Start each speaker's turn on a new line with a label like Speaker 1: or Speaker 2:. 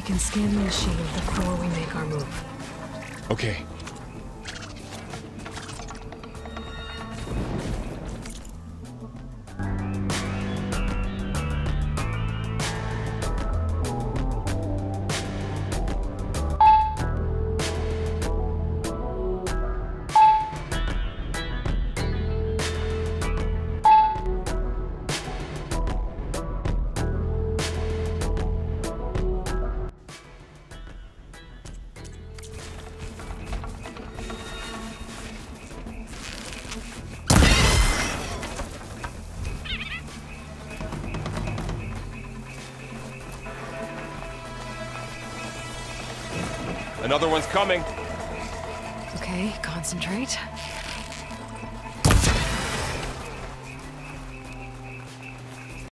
Speaker 1: We can scan the machine before we make our move.
Speaker 2: Okay. Another one's coming.
Speaker 1: Okay, concentrate.